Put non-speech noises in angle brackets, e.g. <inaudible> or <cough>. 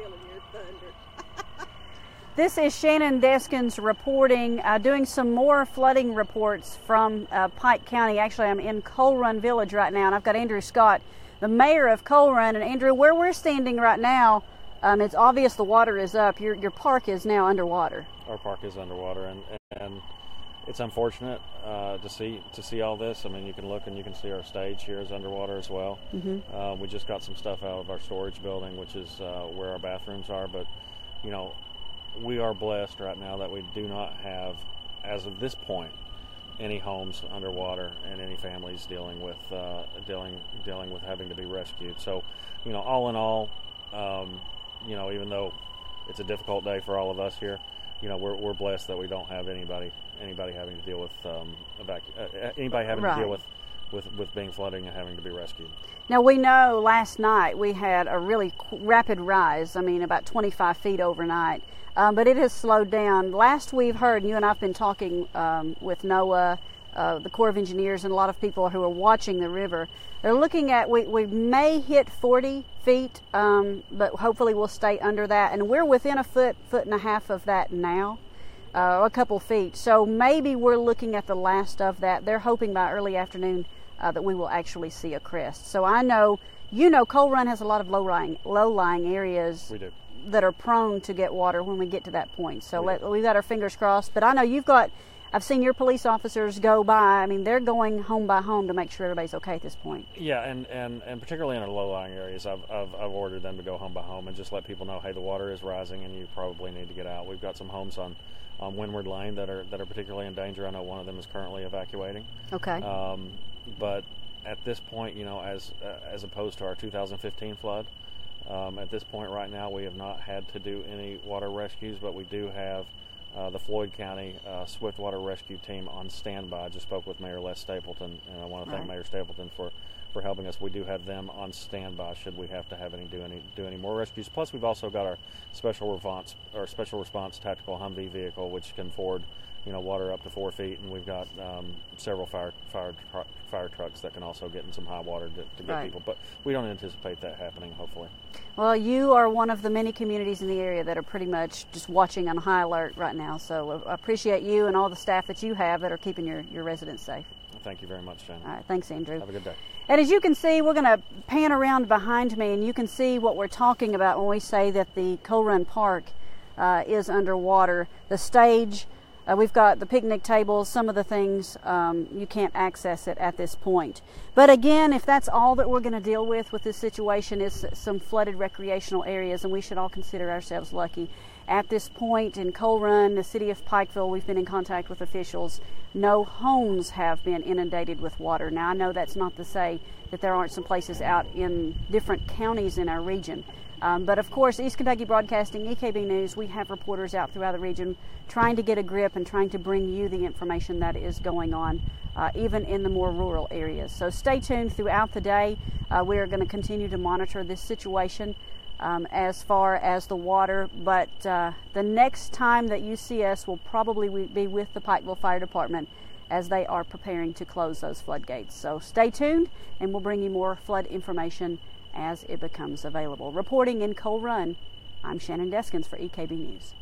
feeling your thunder. <laughs> This is Shannon Deskins reporting, uh, doing some more flooding reports from uh, Pike County. Actually, I'm in Coal Run Village right now, and I've got Andrew Scott, the mayor of Coal Run. And Andrew, where we're standing right now, um, it's obvious the water is up. Your your park is now underwater. Our park is underwater, and and it's unfortunate uh, to see to see all this. I mean, you can look and you can see our stage here is underwater as well. Mm-hmm. Uh, we just got some stuff out of our storage building, which is uh, where our bathrooms are. But you know, we are blessed right now that we do not have, as of this point, any homes underwater and any families dealing with uh, dealing dealing with having to be rescued. So, you know, all in all, um, you know, even though it's a difficult day for all of us here, you know, we're, we're blessed that we don't have anybody anybody having to deal with um, evacu- uh, anybody having Right. to deal with, with with being flooding and having to be rescued. Now we know last night we had a really rapid rise. I mean, about 25 feet overnight, um, but it has slowed down. Last we've heard, and you and I've been talking um, with NOAA, uh, the Corps of Engineers, and a lot of people who are watching the river. They're looking at we, we may hit 40 feet, um, but hopefully we'll stay under that, and we're within a foot, foot and a half of that now. Uh, a couple feet. So maybe we're looking at the last of that. They're hoping by early afternoon uh, that we will actually see a crest. So I know, you know, Coal Run has a lot of low lying low lying areas We do. that are prone to get water when we get to that point. So We let, do. we've got our fingers crossed. But I know you've got. I've seen your police officers go by. I mean, they're going home by home to make sure everybody's okay at this point. Yeah, and, and, and particularly in our low-lying areas, I've, I've, I've ordered them to go home by home and just let people know, hey, the water is rising and you probably need to get out. We've got some homes on, on Windward Lane that are that are particularly in danger. I know one of them is currently evacuating. Okay. Um, but at this point, you know, as uh, as opposed to our 2015 flood, um, at this point right now, we have not had to do any water rescues, but we do have the Floyd County uh, Swift Rescue Team on standby. I just spoke with Mayor Les Stapleton, and I want to thank Right. Mayor Stapleton for, for helping us. We do have them on standby should we have to have any do any do any more rescues. Plus, we've also got our special response our special response tactical Humvee vehicle, which can forward you know water up to four feet, and we've got um, several fire fire tru- fire trucks that can also get in some high water to, to get Right. people. But we don't anticipate that happening. Hopefully. Well, you are one of the many communities in the area that are pretty much just watching on high alert right now. So I appreciate you and all the staff that you have that are keeping your, your residents safe. Thank you very much, Shannon. All right, thanks, Andrew. Have a good day. And as you can see, we're going to pan around behind me, and you can see what we're talking about when we say that the Coal Run Park uh, is underwater. The stage, uh, we've got the picnic tables, some of the things um, you can't access it at this point. But again, if that's all that we're going to deal with with this situation is some flooded recreational areas, and we should all consider ourselves lucky. At this point in Coal Run, the city of Pikeville, we've been in contact with officials. No homes have been inundated with water. Now, I know that's not to say that there aren't some places out in different counties in our region. Um, but of course, East Kentucky Broadcasting, EKB News, we have reporters out throughout the region trying to get a grip and trying to bring you the information that is going on, uh, even in the more rural areas. So stay tuned throughout the day. Uh, we are going to continue to monitor this situation um, as far as the water. But uh, the next time that you see us will probably be with the Pikeville Fire Department as they are preparing to close those floodgates. So stay tuned, and we'll bring you more flood information as it becomes available. Reporting in Coal Run, I'm Shannon Deskins for EKB News.